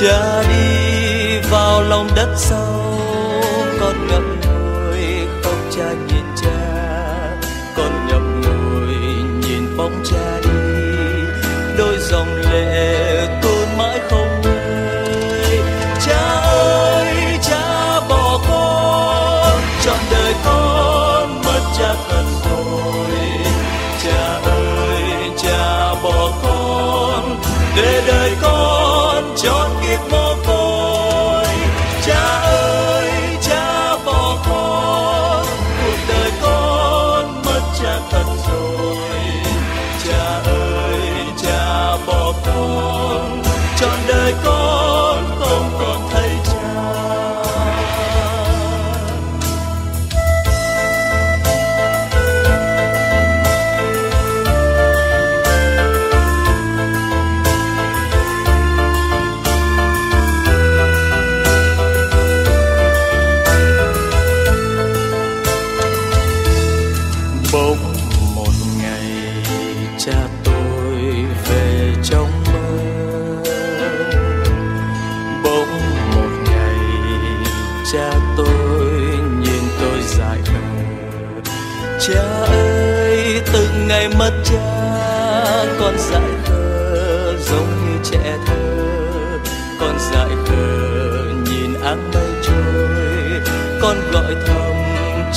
cha đi vào lòng đất sâu con ngậm ngùi không cha nhìn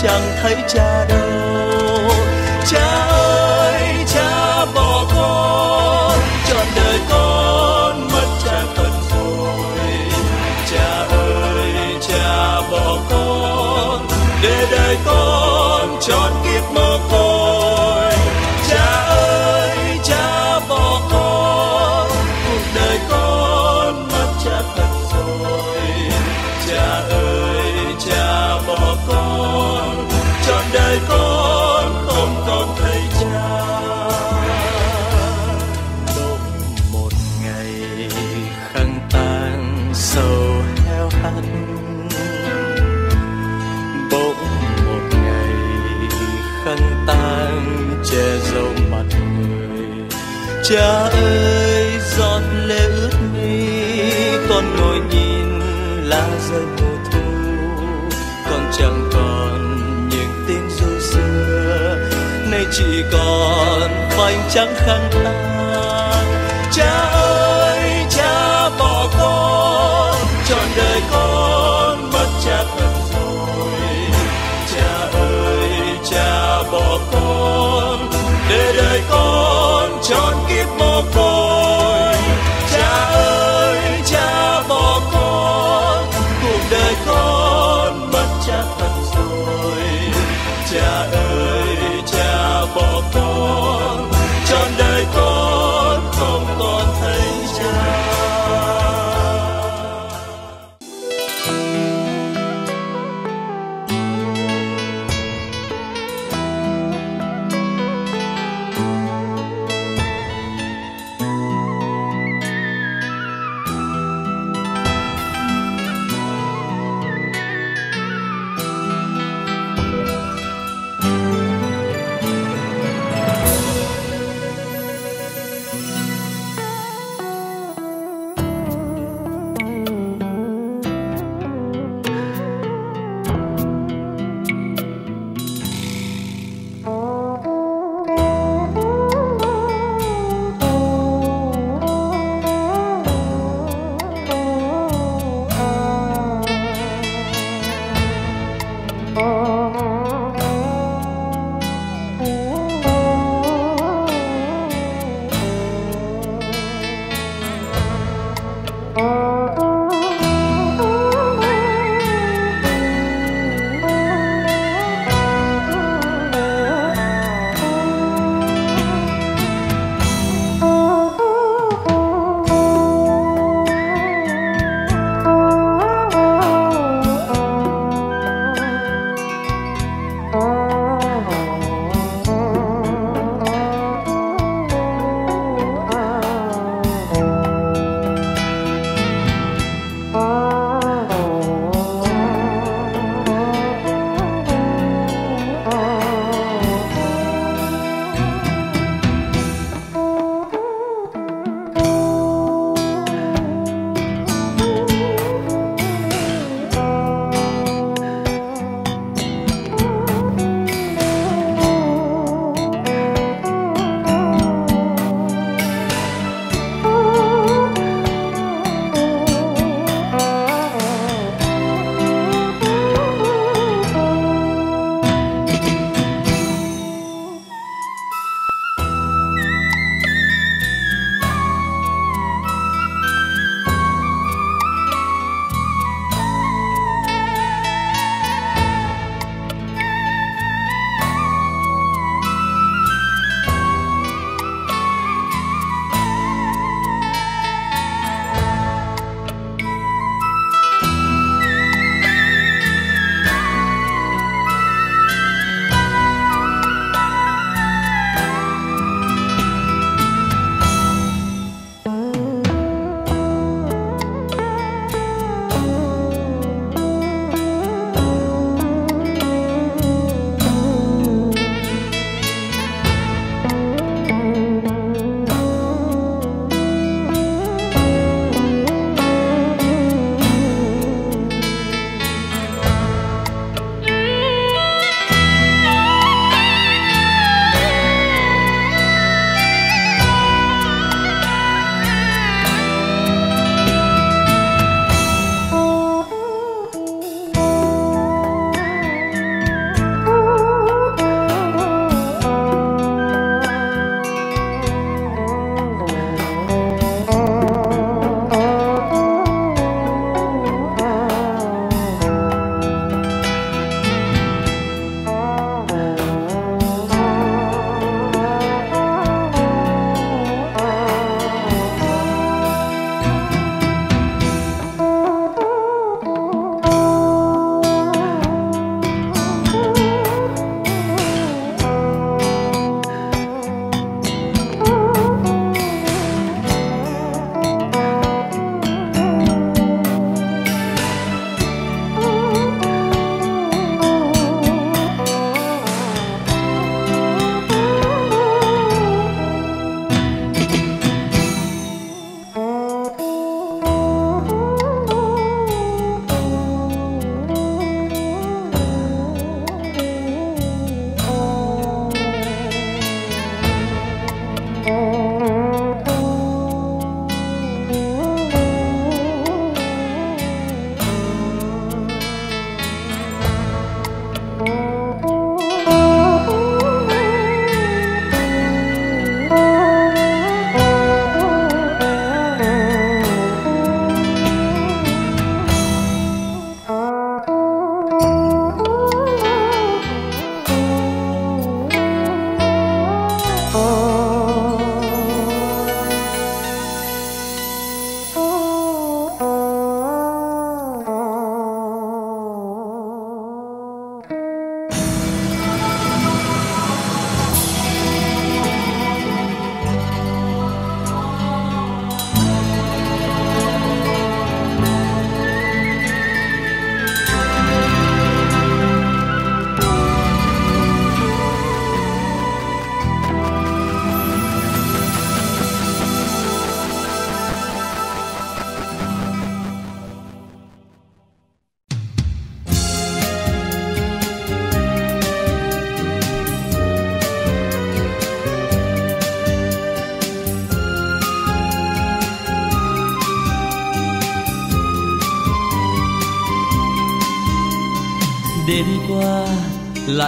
chẳng thấy cha đâu. Cha cha ơi, giọt lệ ướt mi, con ngồi nhìn lá rơi mùa thu. Con chẳng còn những tiếng du xưa nay chỉ còn phanh trắng khăng khăng cha ơi John Gilmore.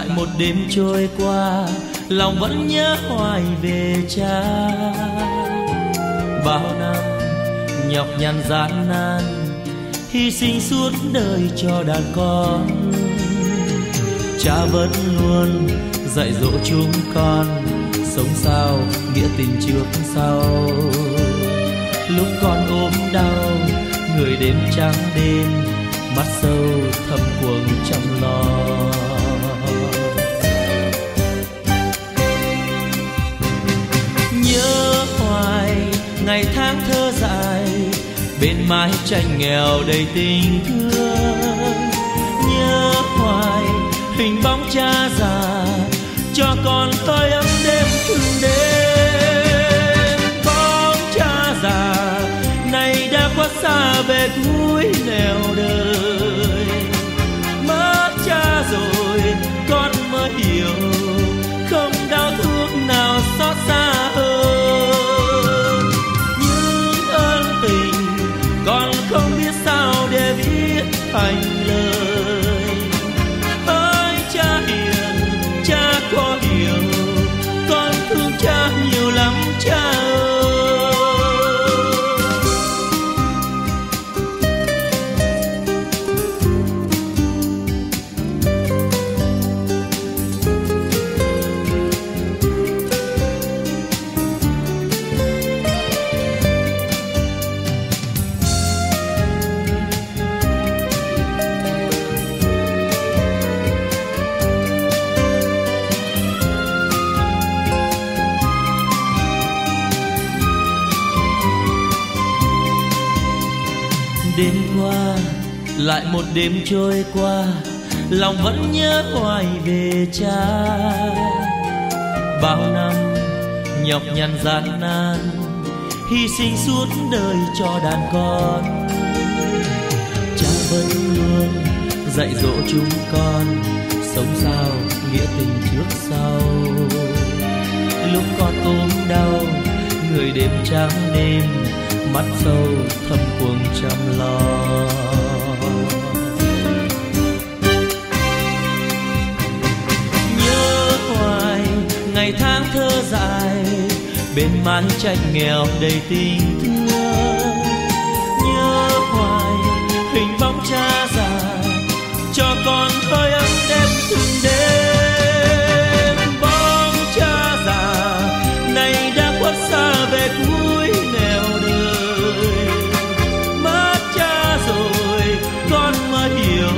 Lại một đêm trôi qua, lòng vẫn nhớ hoài về cha. Bao năm nhọc nhằn gian nan, hy sinh suốt đời cho đàn con. Cha vẫn luôn dạy dỗ chúng con, sống sao, nghĩa tình trước sau. Lúc con ốm đau, người đêm trắng đêm, mắt sâu thầm cuồng chăm lo. Ngày tháng thơ dài, bên mái tranh nghèo đầy tình thương. Nhớ hoài, hình bóng cha già, cho con tôi ấm đêm thương đêm. Bóng cha già, nay đã quá xa về cuối nẻo đời. Anh thành lời. Ơi cha hiền, cha có hiểu con thương cha nhiều lắm cha ơi. Một đêm trôi qua, lòng vẫn nhớ hoài về cha. Bao năm nhọc nhằn gian nan, hy sinh suốt đời cho đàn con. Cha vẫn luôn dạy dỗ chúng con sống sao nghĩa tình trước sau. Lúc con ốm đau, người đêm trắng đêm, mắt sâu thâm cuồng chăm lo. Bên mái tranh nghèo đầy tình thương. Nhớ hoài hình bóng cha già, cho con hơi ấm đêm từng đêm. Bóng cha già, nay đã khuất xa về cuối nẻo đời mất cha rồi, con mới hiểu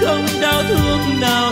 không đau thương nào.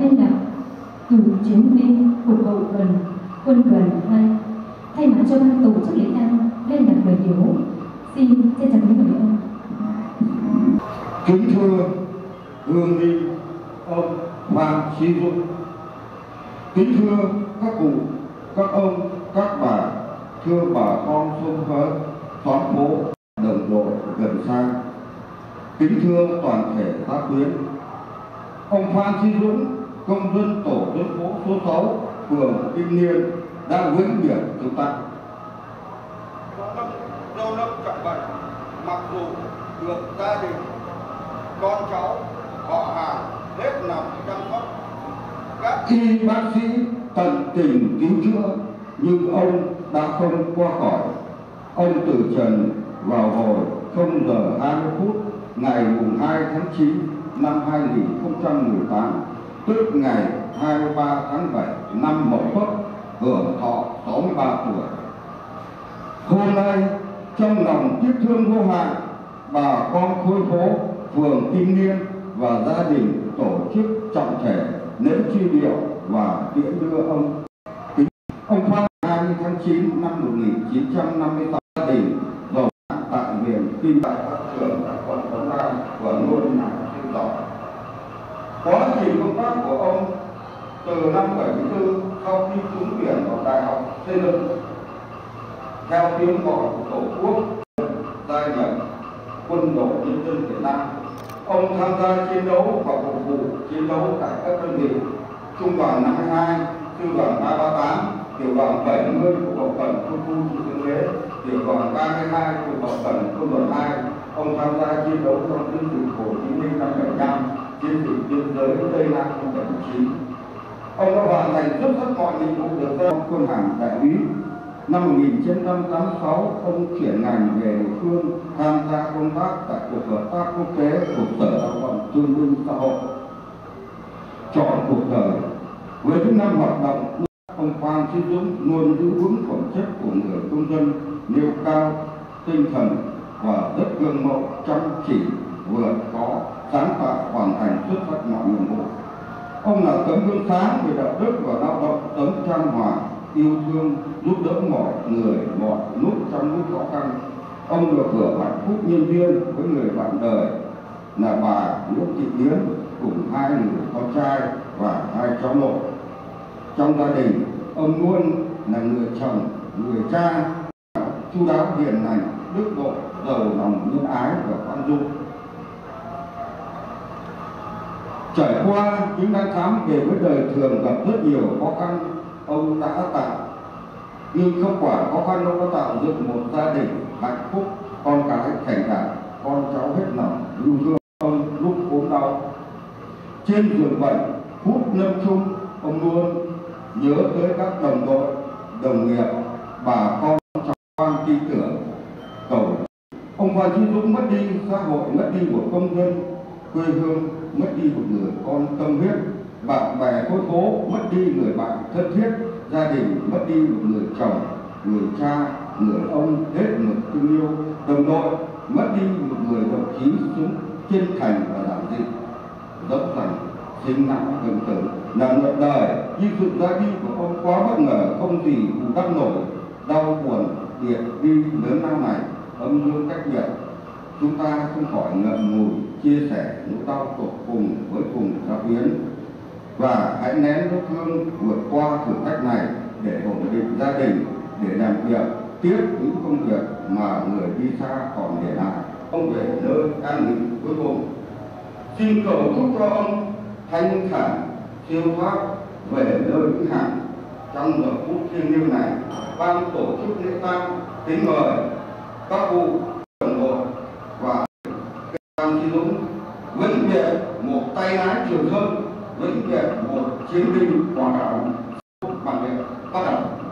Liên lạc cử chiến binh cục hậu cần, quân đoàn hai. Thay mặt cho ban tổ chức lễ tang, lên lạc người hiểu xin trân trọng kính mời ông. Kính thưa hương đi ông Phan Chí Dũng kính thưa các cụ, các ông, các bà, thưa bà con xung hớn xóm phố, đồng đội gần xa. Kính thưa toàn thể tác quyến ông Phan Chí Dũng công dân tổ dân phố số 6 phường Kim Niên đã vĩnh biệt chúng ta. Đau lâm trọng bệnh mặc dù được gia đình con cháu họ hàng hết lòng chăm sóc các y bác sĩ tận tình cứu chữa nhưng ông đã không qua khỏi. Ông từ trần vào hồi 0 giờ 20 phút ngày mùng 2 tháng 9 năm 2018 tức ngày 23 tháng 7 năm Mậu Tuất hưởng thọ 63 tuổi. Hôm nay trong lòng tiếc thương vô hạn, bà con khối phố phường Kim Liên và gia đình tổ chức trọng thể lễ truy điệu và tiễn đưa ông kính ông Phan 20 tháng 9 năm 1958 gia đình giàu tại huyện Kim Bạch các trường tại quận Đông Nam và luôn nằm sinh sống có nhiều công tác của ông từ năm 74 sau khi trúng tuyển vào đại học xây dựng. Theo tiếng gọi của tổ quốc gia nhập quân đội nhân dân Việt Nam, ông tham gia chiến đấu và phục vụ chiến đấu tại các đơn vị. Trung đoàn 52 sư đoàn 338 tiểu đoàn 70 của hậu cần quân khu trị thiên huế, tiểu đoàn 32 của hậu cần quân đoàn 2 ông tham gia chiến đấu trong chiến dịch Hồ Chí Minh năm 75 chiến dịch biên giới Tây Nam năm 79 ông đã hoàn thành xuất sắc mọi nhiệm vụ được giao quân hàm đại úy năm 1986 ông chuyển ngành về địa phương, tham gia công tác tại cục hợp tác quốc tế của sở lao động thương binh xã hội. Chọn cuộc đời. Với những năm hoạt động, ông Phan Chí Dũng, luôn giữ vững phẩm chất của người công dân, nêu cao tinh thần và rất gương mẫu, chăm chỉ vượt khó sáng tạo hoàn thành xuất sắc mọi nhiệm vụ. Ông là tấm gương sáng về đạo đức và lao động, tấm trang hòa, yêu thương, giúp đỡ mọi người, mọi lúc trong lúc khó khăn. Ông được hưởng hạnh phúc nhân viên với người bạn đời, là bà Nguyễn Thị Yến cùng hai người con trai và hai cháu nội. Trong gia đình, ông luôn là người chồng, người cha chu đáo hiền lành, đức độ, giàu lòng nhân ái và khoan dung. Trải qua những năm tháng về với đời thường gặp rất nhiều khó khăn, ông đã tạo. Nhưng không quả khó khăn ông đã tạo dựng một gia đình hạnh phúc, con cái thành đạt, con cháu hết lòng yêu thương ông lúc ốm đau. Trên giường bệnh, phút lâm chung, ông luôn nhớ tới các đồng đội, đồng nghiệp, bà con cháu quan tin tưởng. Cầu. Ông Phan Chí Dũng mất đi xã hội, mất đi một công dân quê hương, mất đi một người con tâm huyết, bạn bè khối phố mất đi người bạn thân thiết, gia đình, mất đi một người chồng, người cha, người ông, hết mực thương yêu. Đồng đội, mất đi một người đồng chí xuống chân thành và giản dị dốc rằng sinh nặng gần tử là nợ đời, nhưng sự ra đi của ông quá bất ngờ, không gì bù đắp nổi. Đau buồn biệt đi lớn lao này ông luôn cách biệt. Chúng ta không khỏi ngậm ngùi chia sẻ nỗi đau tột cùng với cùng gia quyến và hãy nén nỗi thương vượt qua thử thách này để ổn định gia đình, để làm việc tiếp những công việc mà người đi xa còn để lại. Ông về nơi an nghỉ cuối cùng. Xin cầu chúc cho ông thanh thản, siêu thoát về nơi vĩnh hằng. Trong giờ phút thiêng liêng này, ban tổ chức lễ tang kính mời các cụ Phan đội dũng, vĩnh biệt một tay lái trường thân vĩnh biệt một chiến binh quả cảm bằng lễ bắt đầu.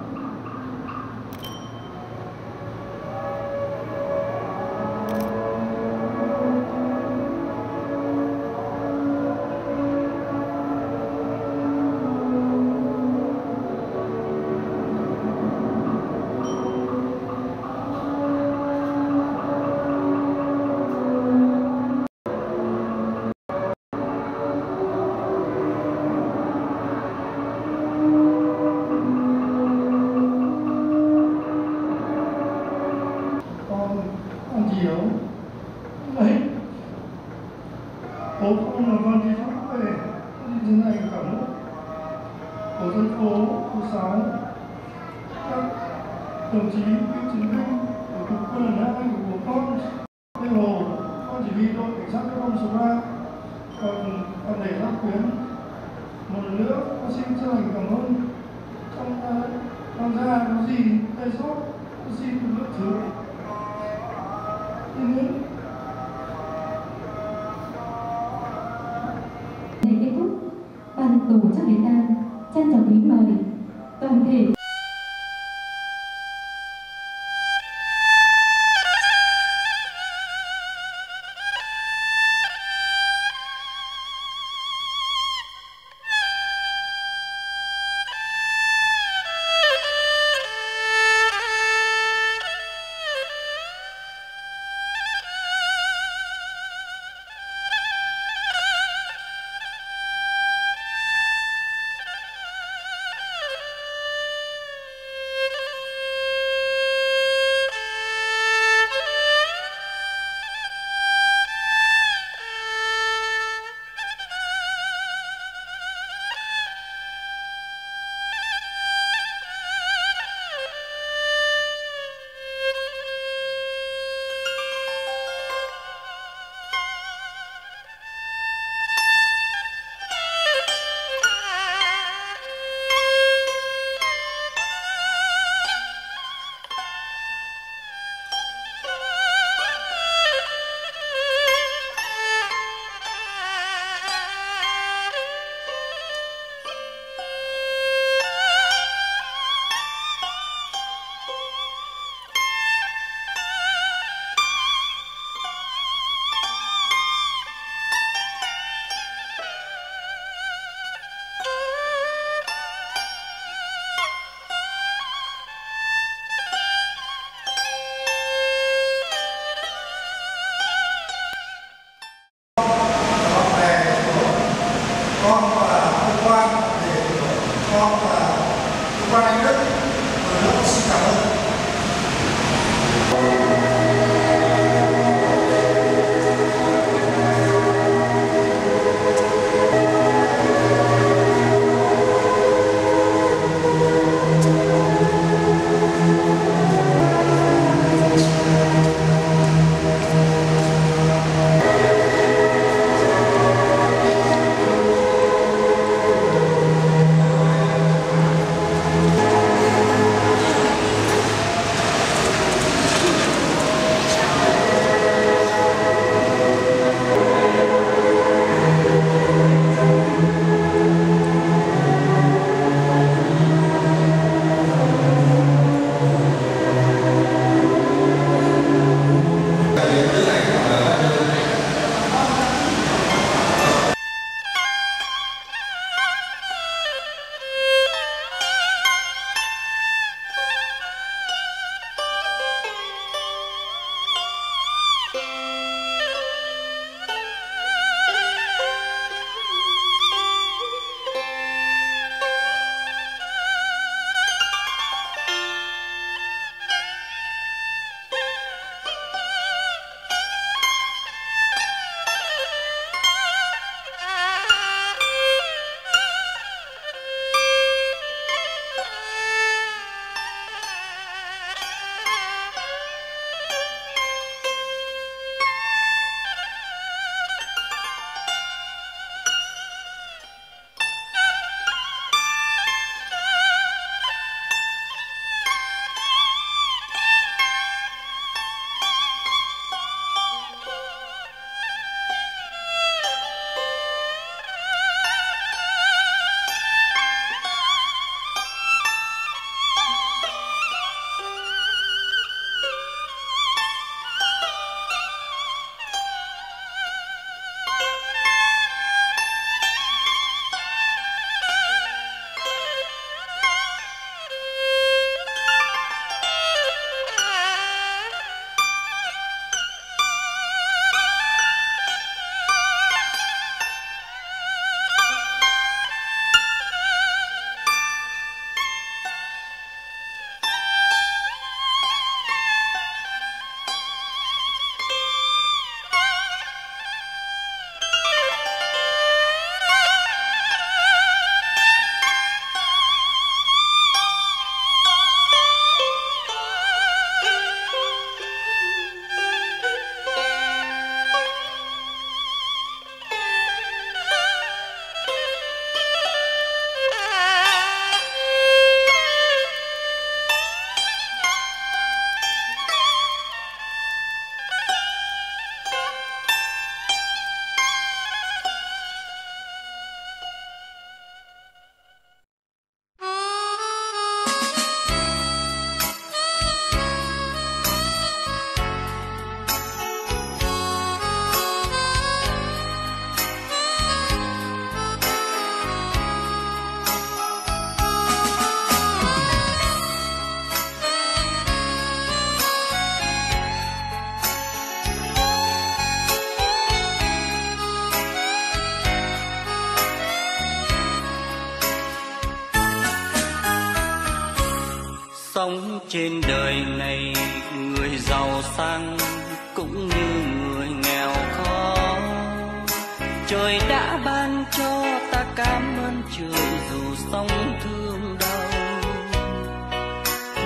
Sóng thương đau.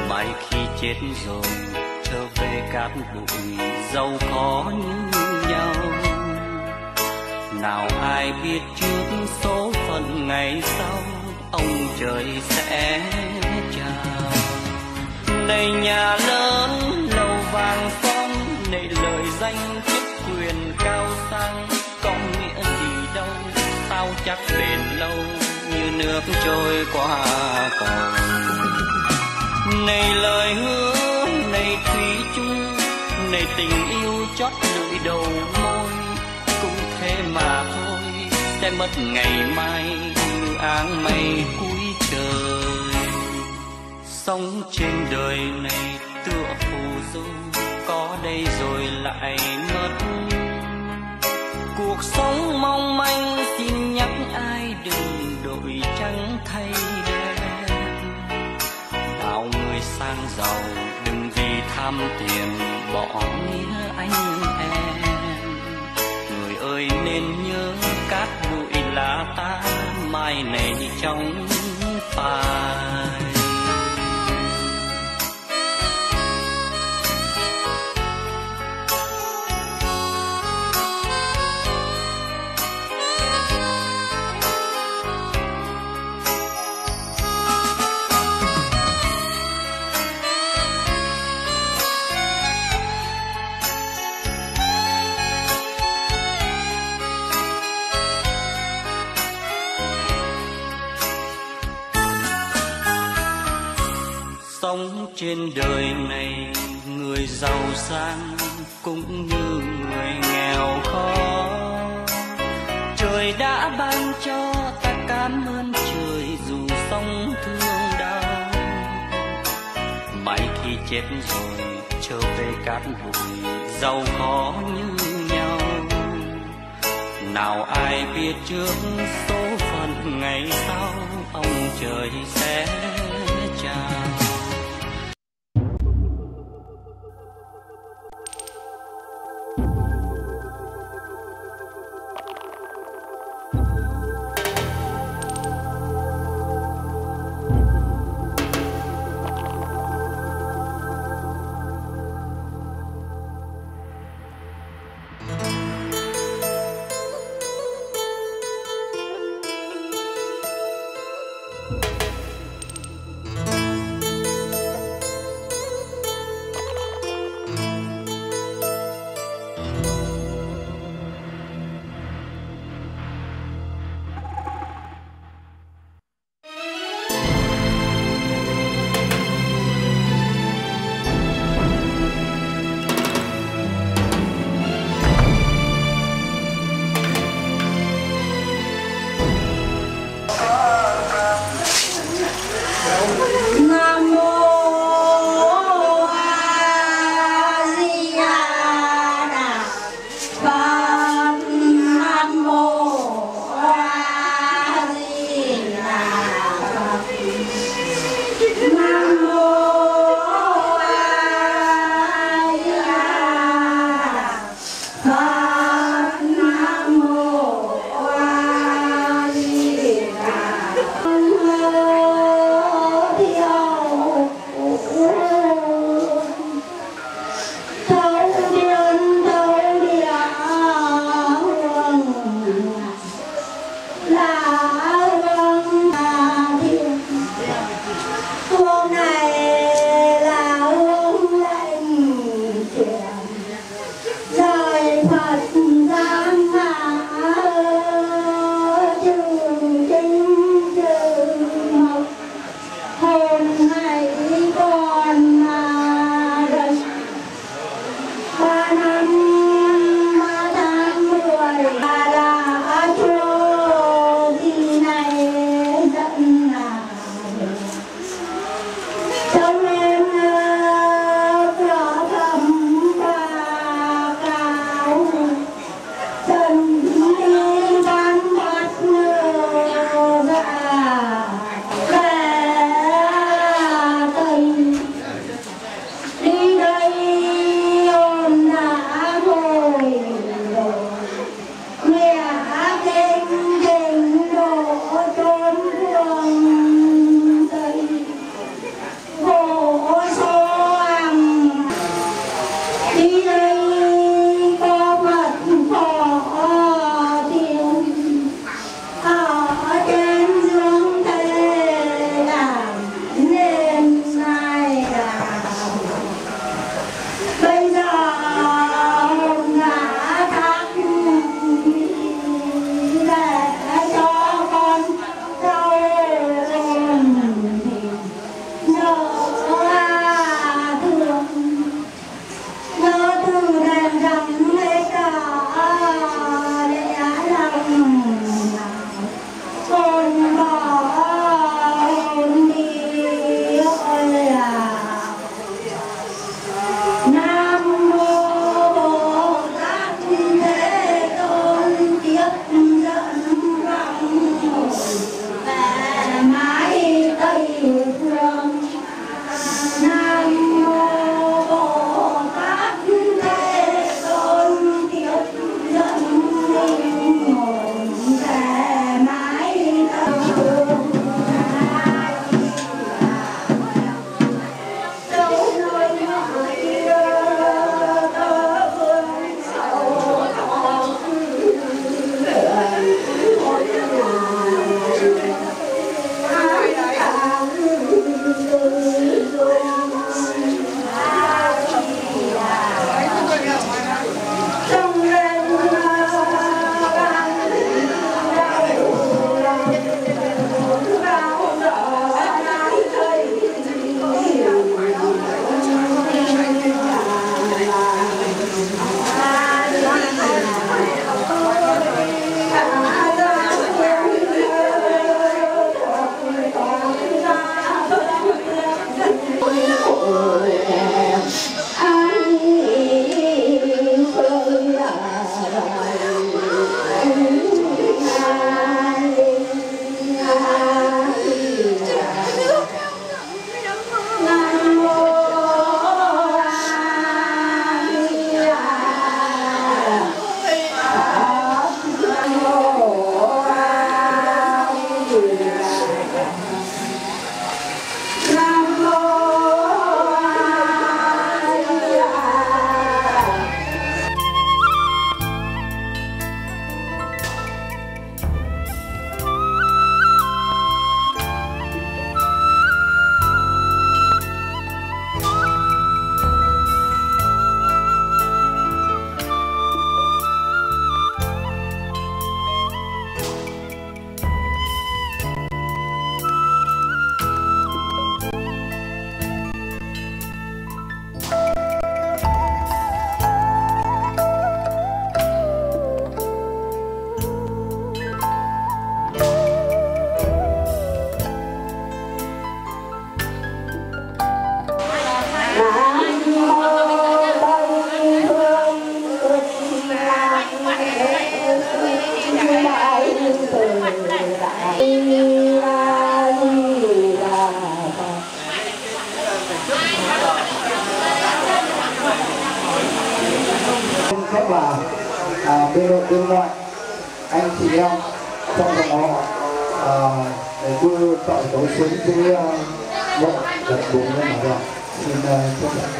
Mai khi chết rồi, trở về cát bụi giàu khó như nhau. Nào ai biết trước số phận ngày sau, ông trời sẽ chào. Này nhà lớn lầu vàng son này lời danh chức quyền cao sang. Có nghĩa gì đâu sao chắc bền lâu nước trôi qua cầu này lời hứa, này thủy chung, này tình yêu chót lưỡi đầu môi. Cũng thế mà thôi, sẽ mất ngày mai như áng mây cuối trời. Sống trên đời này tựa phù du, có đây rồi lại mất. Cuộc sống mong manh xin nhắc ai đừng chẳng thay đen bao người sang giàu, đừng vì tham tiền bỏ nghĩa anh em. Người ơi nên nhớ cát bụi là ta, mai này trong phai trên đời này, người giàu sang cũng như người nghèo khó. Trời đã ban cho ta cảm ơn trời dù sống thương đau. Mãi khi chết rồi, trở về cát bụi, giàu khó như nhau. Nào ai biết trước số phận ngày sau, ông trời sẽ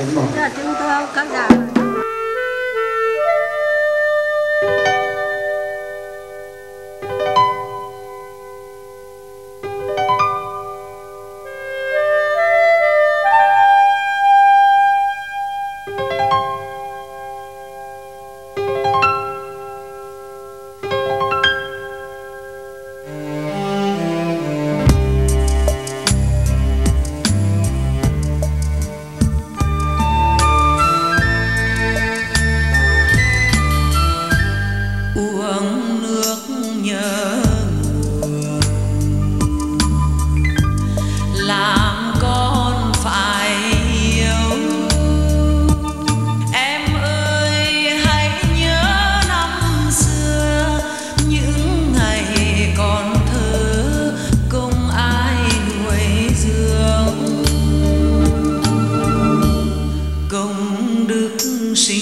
chân trọng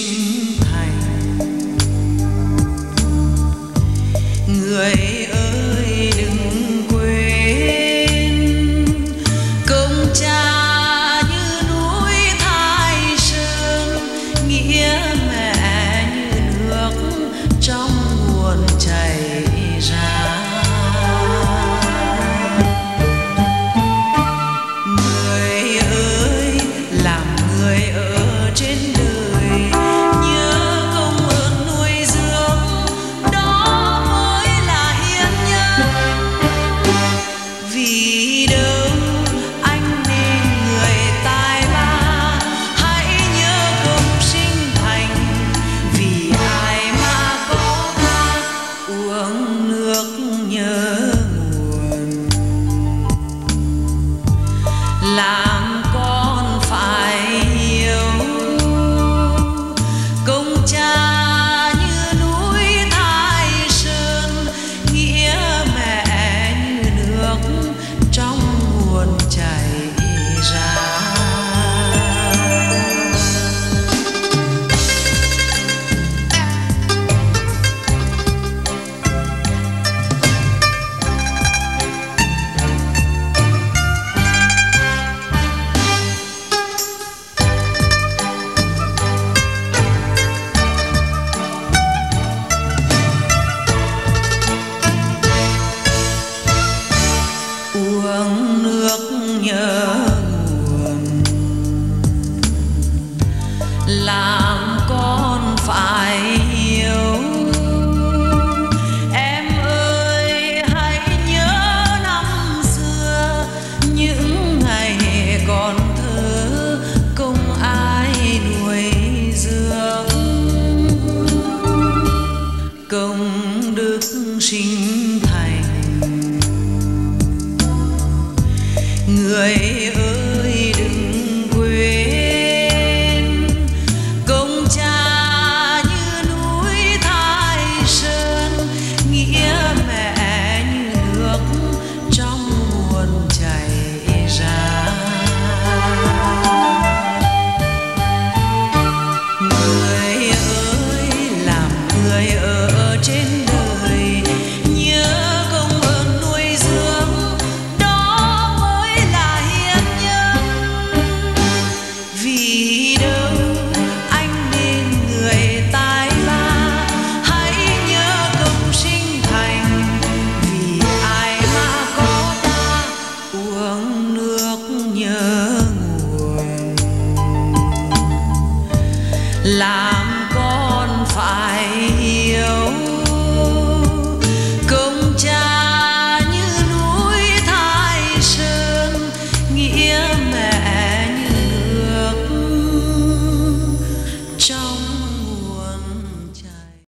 sinh